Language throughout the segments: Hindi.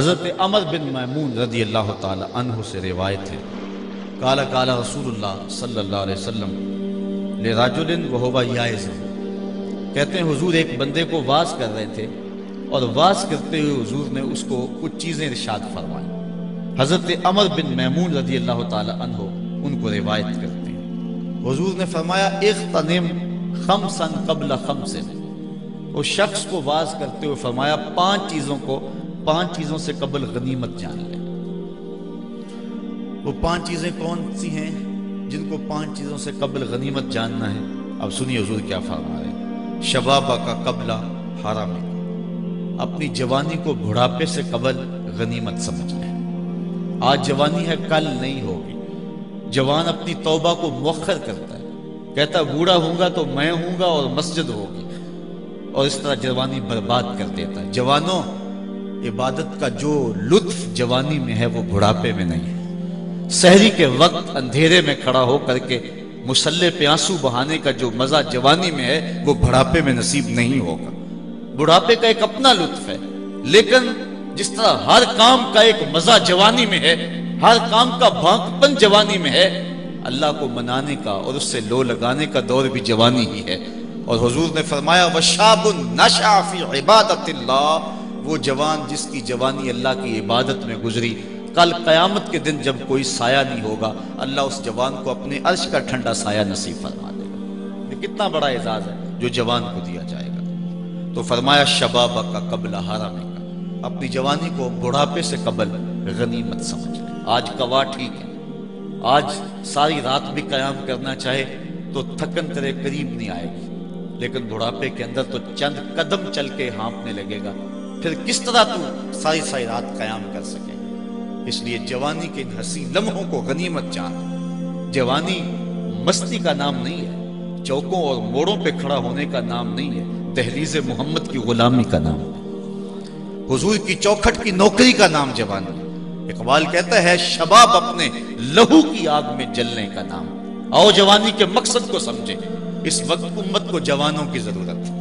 हज़रत अमर बिन मैमून रदी अल्लाह तह से रिवायत है। काला काला रसूलुल्लाह सल्लल्लाहु ले राजुलिन वहवा याइज कहते हैं, हुजूर एक बंदे को वास कर रहे थे और वास करते हुए हुजूर ने उसको कुछ चीज़ें इरशाद फरमाई। हज़रत अमर बिन मैमून रदी अल्लाह तहो उनको रिवायत करते हैं। हुजूर ने फरमाया एक तनिम खम सन कबल खम से उस शख्स को वाज करते हुए फरमाया, पाँच चीज़ों को पाँच चीज़ों से कबल गनीमत जान ले। वो पाँच चीज़ें कौन सी हैं जिनको पाँच चीज़ों से कबल गनीमत जानना है? अब सुनिए हजूर क्या फरमा रहे शबाबा का कबला हारा में अपनी जवानी को बुढ़ापे से कबल गनीमत समझ लें आज जवानी है, कल नहीं होगी। जवान अपनी तौबा को मौखर करता है। कहता, बूढ़ा हूँगा तो मैं हूँगा और मस्जिद होगी। और इस तरह जवानी बर्बाद कर देता है। जवानों इबादत का जो लुत्फ जवानी में है, वो बुढ़ापे में नहीं है। शहरी के वक्त अंधेरे में खड़ा हो करके मुसल्ले पे आँसू बहाने का जो मज़ा जवानी में है, वो बुढ़ापे में नसीब नहीं होगा। बुढ़ापे का एक अपना लुत्फ है, लेकिन जिस तरह हर काम का एक मज़ा जवानी में है, हर काम का भांकपन जवानी में है, अल्लाह को मनाने का और उससे लो लगाने का दौर भी जवानी ही है। और हजूर ने फरमाया, वशाबुन नशाफी इबादत वो जवान जिसकी जवानी अल्लाह की इबादत में गुजरी। कल क़यामत के दिन जब कोई साया नहीं होगा, अल्लाह उस जवान को अपने अर्श का ठंडा साया नसीब फरमा देगा। ये कितना बड़ा एजाज है जो जवान को दिया जाएगा। तो फरमाया, शबाब का कबल हारा में का। अपनी जवानी को बुढ़ापे से कबल गनीमत समझ ले। आज कवा ठीक है। आज सारी रात भी कयाम करना चाहे तो थकन तेरे करीब नहीं आएगी। लेकिन बुढ़ापे के अंदर तो चंद कदम चल के हाँपने लगेगा। फिर किस तरह तू सारी सारी रात कयाम कर सके? इसलिए जवानी के इन हसी लम्हों को गनीमत जान। जवानी मस्ती का नाम नहीं है, चौकों और मोड़ों पे खड़ा होने का नाम नहीं है, दहलीज मोहम्मद की गुलामी का नाम है। हुजूर की चौखट की नौकरी का नाम जवानी इकबाल कहता है, शबाब अपने लहू की आग में जलने का नाम। आओ जवानी के मकसद को समझे। इस वक्त उम्मत को जवानों की ज़रूरत है।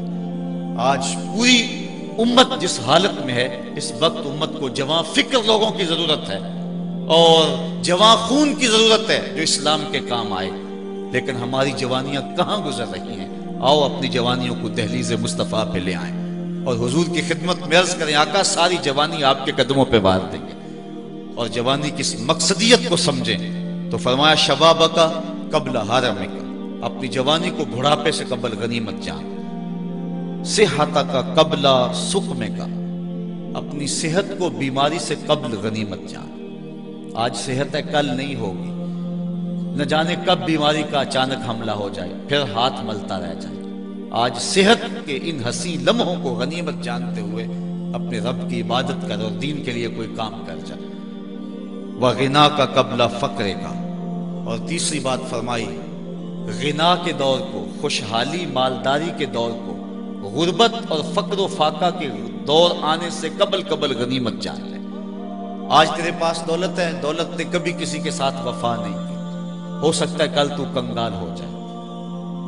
आज पूरी उम्मत जिस हालत में है, इस वक्त उम्मत को जवां फ़िक्र लोगों की ज़रूरत है और जवां खून की ज़रूरत है जो इस्लाम के काम आए। लेकिन हमारी जवानियाँ कहाँ गुजर रही हैं? आओ अपनी जवानियों को दहलीज मुस्तफ़ा पे ले आए और हुजूर की खिदमत में अर्ज़ करें, आका, सारी जवानी आपके कदमों पे बार देंगे। और जवानी की मकसदियत को समझें तो फरमाया शबाब का कबल हारम का अपनी जवानी को बुढ़ापे से कबल गनीमत जान। सेहता का कबला सुख में का। अपनी सेहत को बीमारी से कबल गनीमत जान आज सेहत है, कल नहीं होगी। न जाने कब बीमारी का अचानक हमला हो जाए, फिर हाथ मलता रह जाए। आज सेहत के इन हसी लम्हों को गनीमत जानते हुए अपने रब की इबादत कर और दीन के लिए कोई काम कर जाए वह गिना का कबला फकरे का। और तीसरी बात फरमाई, गिना के दौर को, खुशहाली, मालदारी के दौर को गुर्बत और फक्र फाका के दौर आने से कबल कबल गनीमत जान ले। आज तेरे पास दौलत है, दौलत ने कभी किसी के साथ वफा नहीं की। हो सकता है कल तू कंगाल हो जाए।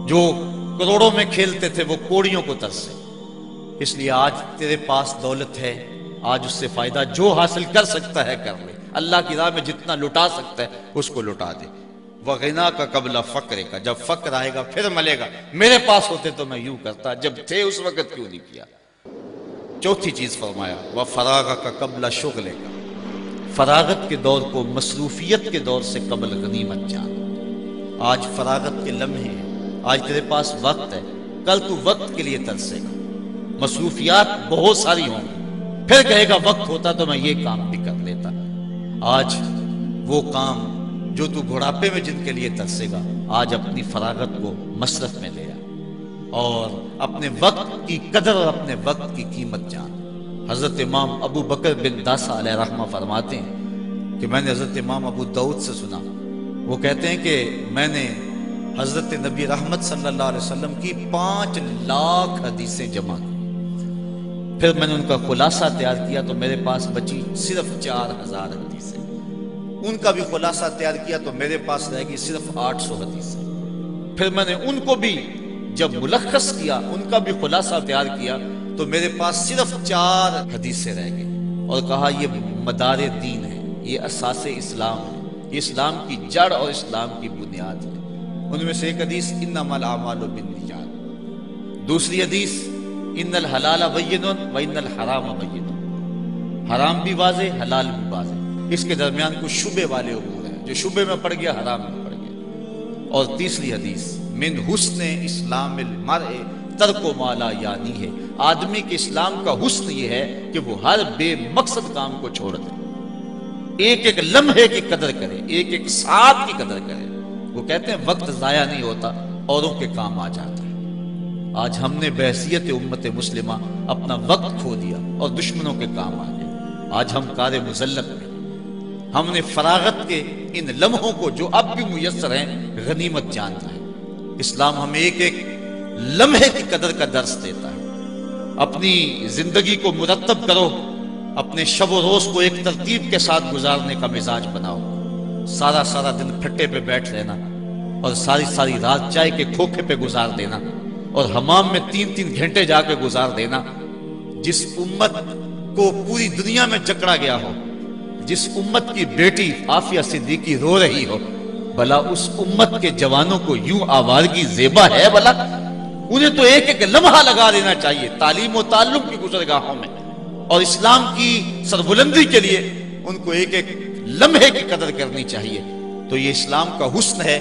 जो करोड़ों में खेलते थे, वो कोड़ियों को तरसे। इसलिए आज तेरे पास दौलत है, आज उससे फ़ायदा जो हासिल कर सकता है कर ले। अल्लाह की राह में जितना लुटा सकता है, उसको लुटा दे। वगैना का कबला फक्र का। जब फक्र आएगा, फिर मलेगा। मेरे पास होते तो मैं यूँ करता, जब थे उस वक्त क्यों नहीं किया? चौथी चीज़ फरमाया, वह फरागा का कबला शुगले का फरागत के दौर को मसरूफियत के दौर से कबल गनीमत जान। आज फरागत के लम्हे हैं। आज तेरे पास वक्त है। कल तू वक्त के लिए तरसेगा। मसरूफियात बहुत सारी होंगी। फिर कहेगा, वक्त होता तो मैं ये काम भी कर लेता। आज वो काम जो तू बुढ़ापे में जिनके लिए तरसेगा, आज अपनी फरागत को मसरत में ले आ। और अपने वक्त की कदर और अपने वक्त की कीमत जान। हज़रत इमाम अबू बकर बिन दासा रहमा फरमाते हैं कि मैंने हज़रत इमाम अबू दाऊद से सुना। वो कहते हैं कि मैंने हज़रत नबी रहमत सल्लल्लाहु अलैहि वसल्लम की पाँच लाख हदीसें जमा की। फिर मैंने उनका खुलासा तैयार किया तो मेरे पास बची सिर्फ़ चार हज़ार हदीसें। उनका भी खुलासा तैयार किया तो मेरे पास रहेगी सिर्फ़ आठ सौ हदीस। फिर मैंने उनको भी जब मुलखस किया, उनका भी खुलासा तैयार किया तो मेरे पास सिर्फ़ चार हदीसें रह गई और कहा यह मदार दीन है, ये असास इस्लाम है इस्लाम की जड़ और इस्लाम की बुनियाद है। उनमें से एक हदीस इन बिन दूसरी हदीस इन हलाल बैन व इन हराम बैन हराम भी वाजे हलाल भी वाजे इसके दरमियान कुछ शुबे वाले उमूर हैं, जो शुबे में पड़ गया, हराम में पड़ गया। और तीसरी हदीस, मिन हुस्न इस्लाम मर तर्को माला यानी है। आदमी के इस्लाम का हुस्न ये है कि वो हर बेमकसद काम को छोड़ दे। एक एक लम्हे की कदर करे, एक एक साथ की कदर करे। वो कहते हैं, वक्त जाया नहीं होता, औरों के काम आ जाता है। आज हमने बहसीत उम्मत मुस्लिमा अपना वक्त खो दिया और दुश्मनों के काम आ गए। आज हम कार मुजल्लत हमने फरागत के इन लम्हों को जो अब भी मुयसर हैं, गनीमत जानना है। इस्लाम हमें एक एक लम्हे की कदर का दर्श देता है। अपनी ज़िंदगी को मुरतब करो, अपने शब रोज को एक तरतीब के साथ गुजारने का मिजाज बनाओ। सारा सारा दिन फट्टे पे बैठ रहना और सारी सारी रात चाय के खोखे पे गुजार देना और हमाम में तीन तीन घंटे जाके गुजार देना। जिस उम्मत को पूरी दुनिया में जकड़ा गया हो जिस उम्मत की बेटी आफिया सिद्दीकी रो रही हो, भला उस उम्मत के जवानों को यूँ आवारगी जेबा है भला? उन्हें तो एक एक लम्हा लगा देना चाहिए तालीम और की गुजरगाहों में। और इस्लाम की सरबुलंदी के लिए उनको एक एक लम्हे की कदर करनी चाहिए। तो ये इस्लाम का हुस्न है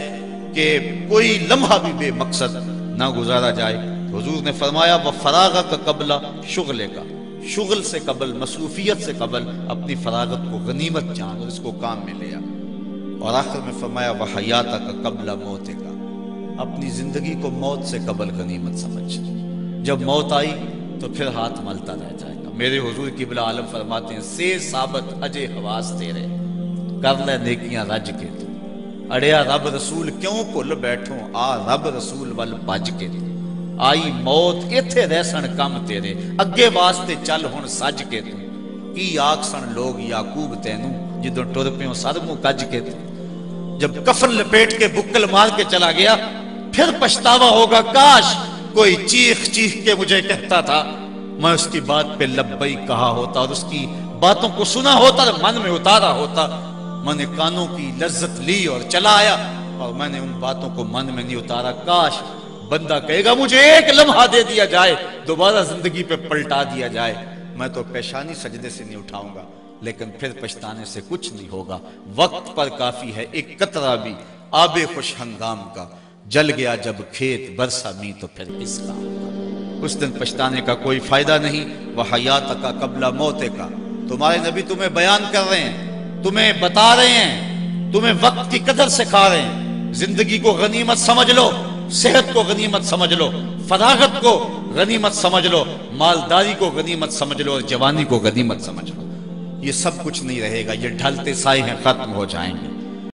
कि कोई लम्हा भी बेमकसद ना गुजारा जाए। हजूर ने फरमाया वह फरागा का कबला शुगले का। शुगल से कबल, मसरूफियत से कबल, अपनी फरागत को, गनीमत जान और इसको काम में लिया और आखिर में फरमाया, वह हयाता का कबला मौत का। अपनी ज़िंदगी को मौत से कबल, गनीमत समझ। जब मौत आई तो फिर हाथ मलता रह जाएगा। मेरे हजूर की बिला आलम फरमाते हैं, से साबत अजय हवास तेरे। कर ले नेकियाँ रज के तू। अड़िया रब रसूल, क्यों भुल बैठो? आ रब रसूल वल भज के तू। आई मौत इथे रहसन कम तेरे। अगे वास्ते चल हूँ सज के तू। की आख सन लोग याकूब तेनू, जिदों टुर पियो सर मुँह कज के तू। जब कफन लपेट के बुक्कल मार के चला गया, फिर पछतावा होगा, काश कोई चीख चीख के मुझे कहता था, मैं उसकी बात पे लब्बई कहा होता और उसकी बातों को सुना होता और मन में उतारा होता। मैंने कानों की लज्जत ली और चला आया और मैंने उन बातों को मन में नहीं उतारा। काश बंदा कहेगा, मुझे एक लम्हा दे दिया जाए, दोबारा ज़िंदगी पे पलटा दिया जाए। मैं तो पेशानी सजदे से नहीं उठाऊँगा, लेकिन फिर पछताने से कुछ नहीं होगा। वक्त पर काफ़ी है, एक कतरा भी, आबे खुश हंगाम का। जल गया जब खेत, बरसा मी तो फिर किसका? उस दिन पछताने का कोई फ़ायदा नहीं, वह हयात का कबला मौते का। तुम्हारे नबी तुम्हें बयान कर रहे हैं, तुम्हें बता रहे हैं, तुम्हें वक्त की कदर सिखा रहे हैं। ज़िंदगी को गनीमत समझ लो। सेहत को गनीमत समझ लो फरागत को गनीमत समझ लो, मालदारी को गनीमत समझ लो और जवानी को गनीमत समझ लो। ये सब कुछ नहीं रहेगा, ये ढलते साए हैं, खत्म हो जाएँगे।